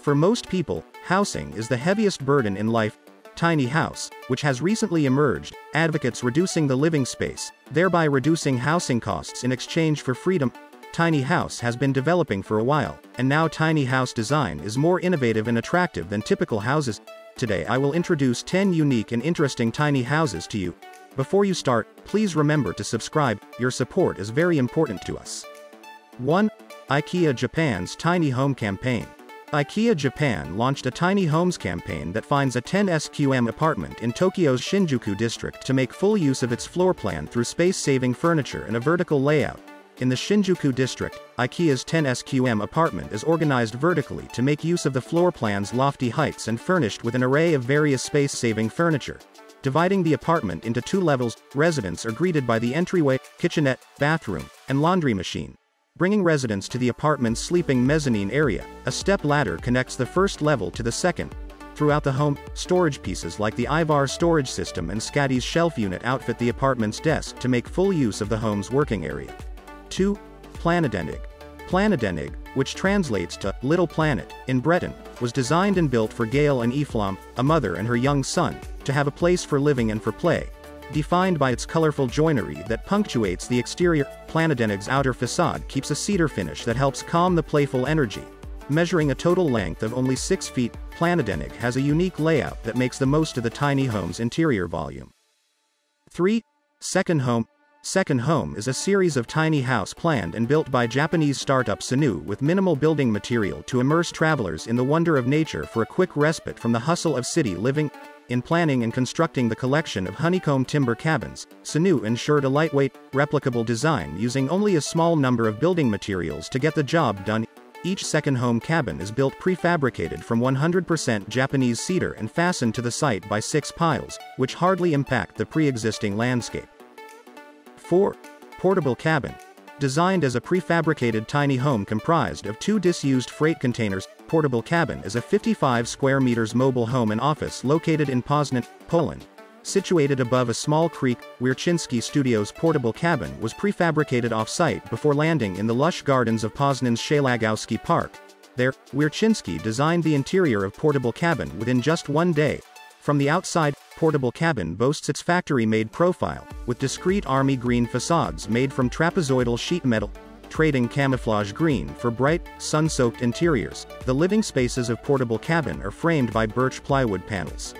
For most people, housing is the heaviest burden in life. Tiny house, which has recently emerged, advocates reducing the living space, thereby reducing housing costs in exchange for freedom. Tiny house has been developing for a while, and now tiny house design is more innovative and attractive than typical houses. Today I will introduce 10 unique and interesting tiny houses to you. Before you start, please remember to subscribe, your support is very important to us. 1. IKEA Japan's Tiny Home Campaign. IKEA Japan launched a tiny homes campaign that finds a 10 SQM apartment in Tokyo's Shinjuku district to make full use of its floor plan through space-saving furniture and a vertical layout. In the Shinjuku district, IKEA's 10 SQM apartment is organized vertically to make use of the floor plan's lofty heights and furnished with an array of various space-saving furniture. Dividing the apartment into two levels, residents are greeted by the entryway, kitchenette, bathroom, and laundry machine. Bringing residents to the apartment's sleeping mezzanine area, a step ladder connects the first level to the second. Throughout the home, storage pieces like the Ivar storage system and Scatty's shelf unit outfit the apartment's desk to make full use of the home's working area. 2. Planedennig. Planedennig, which translates to Little Planet in Breton, was designed and built for Gaël and Eflamm, a mother and her young son, to have a place for living and for play. Defined by its colorful joinery that punctuates the exterior, Planedennig's outer facade keeps a cedar finish that helps calm the playful energy. Measuring a total length of only 6 feet, Planedennig has a unique layout that makes the most of the tiny home's interior volume. 3. Second Home Second Home is a series of tiny house planned and built by Japanese startup Sanu with minimal building material to immerse travelers in the wonder of nature for a quick respite from the hustle of city living. In planning and constructing the collection of honeycomb timber cabins, Sanu ensured a lightweight, replicable design using only a small number of building materials to get the job done. Each second home cabin is built prefabricated from 100% Japanese cedar and fastened to the site by six piles, which hardly impact the pre-existing landscape. 4. Portable cabin. Designed as a prefabricated tiny home comprised of two disused freight containers, Portable Cabin is a 55 square meters mobile home and office located in Poznan, Poland. Situated above a small creek, Wiercinski Studios' portable cabin was prefabricated off-site before landing in the lush gardens of Poznan's Szelagowski Park. There, Wiercinski designed the interior of portable cabin within just one day. From the outside, portable cabin boasts its factory-made profile, with discreet army green facades made from trapezoidal sheet metal, trading camouflage green for bright, sun-soaked interiors. The living spaces of portable cabin are framed by birch plywood panels.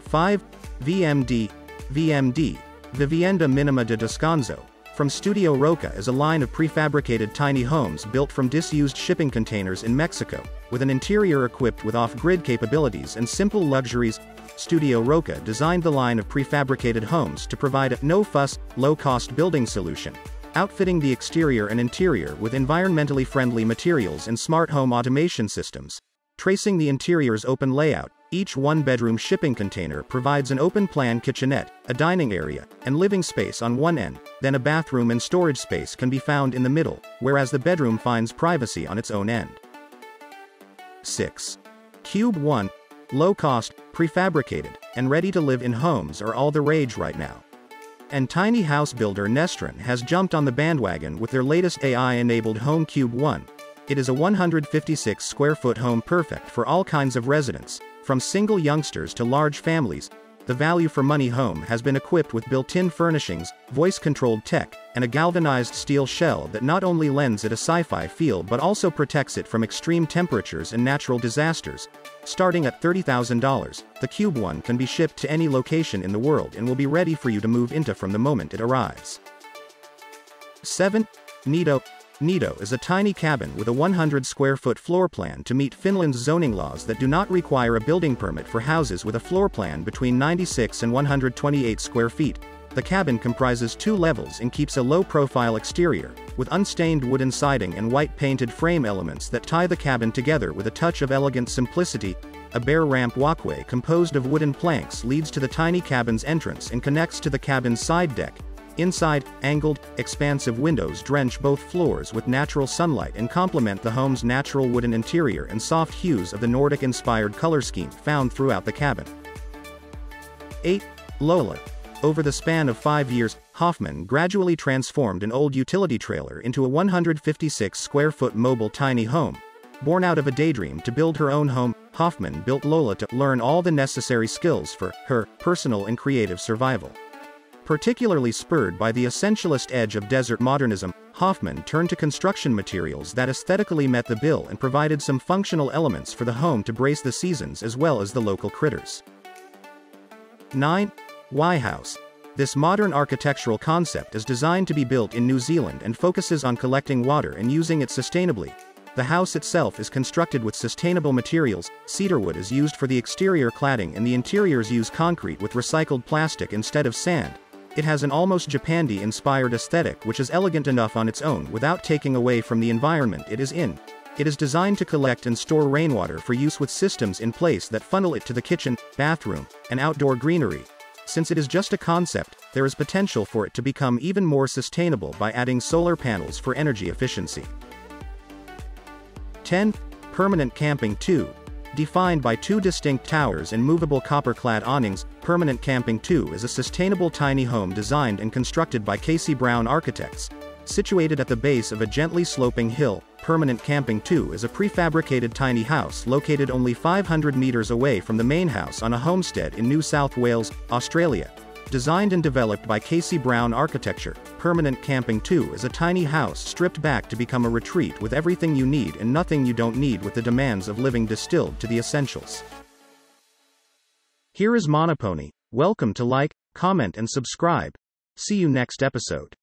5. VMD. VMD. Vivienda Minima de Descanso. From Studio Roca is a line of prefabricated tiny homes built from disused shipping containers in Mexico, with an interior equipped with off-grid capabilities and simple luxuries. Studio Roca designed the line of prefabricated homes to provide a no-fuss, low-cost building solution, outfitting the exterior and interior with environmentally friendly materials and smart home automation systems. Tracing the interior's open layout, each one-bedroom shipping container provides an open-plan kitchenette, a dining area, and living space on one end, then a bathroom and storage space can be found in the middle, whereas the bedroom finds privacy on its own end. 6. Cube 1. Low-cost, prefabricated, and ready to live in homes are all the rage right now. And tiny house builder Nestron has jumped on the bandwagon with their latest AI-enabled Home Cube 1. It is a 156 square foot home perfect for all kinds of residents, from single youngsters to large families. The value for money home has been equipped with built-in furnishings, voice-controlled tech, and a galvanized steel shell that not only lends it a sci-fi feel but also protects it from extreme temperatures and natural disasters. Starting at $30,000, the Cube One can be shipped to any location in the world and will be ready for you to move into from the moment it arrives. 7. Nido. Nido is a tiny cabin with a 100 square foot floor plan to meet Finland's zoning laws that do not require a building permit for houses with a floor plan between 96 and 128 square feet. The cabin comprises two levels and keeps a low-profile exterior, with unstained wooden siding and white-painted frame elements that tie the cabin together with a touch of elegant simplicity. A bare ramp walkway composed of wooden planks leads to the tiny cabin's entrance and connects to the cabin's side deck. Inside, angled, expansive windows drench both floors with natural sunlight and complement the home's natural wooden interior and soft hues of the Nordic-inspired color scheme found throughout the cabin. 8. Lola, over the span of five years, Hoffman gradually transformed an old utility trailer into a 156 square foot mobile tiny home. Born out of a daydream to build her own home, Hoffman built Lola to learn all the necessary skills for her personal and creative survival. Particularly spurred by the essentialist edge of desert modernism, Hoffman turned to construction materials that aesthetically met the bill and provided some functional elements for the home to brace the seasons as well as the local critters. 9. Wai House. This modern architectural concept is designed to be built in New Zealand and focuses on collecting water and using it sustainably. The house itself is constructed with sustainable materials, cedarwood is used for the exterior cladding and the interiors use concrete with recycled plastic instead of sand, it has an almost Japandi-inspired aesthetic which is elegant enough on its own without taking away from the environment it is in. It is designed to collect and store rainwater for use with systems in place that funnel it to the kitchen, bathroom, and outdoor greenery. Since it is just a concept, there is potential for it to become even more sustainable by adding solar panels for energy efficiency. 10. Permanent Camping 2. Defined by two distinct towers and movable copper-clad awnings, Permanent Camping 2 is a sustainable tiny home designed and constructed by Casey Brown Architects. Situated at the base of a gently sloping hill, Permanent Camping 2 is a prefabricated tiny house located only 500 meters away from the main house on a homestead in New South Wales, Australia. Designed and developed by Casey Brown Architecture, Permanent Camping 2 is a tiny house stripped back to become a retreat with everything you need and nothing you don't need with the demands of living distilled to the essentials. Here is Monoponey. Welcome to like, comment and subscribe. See you next episode.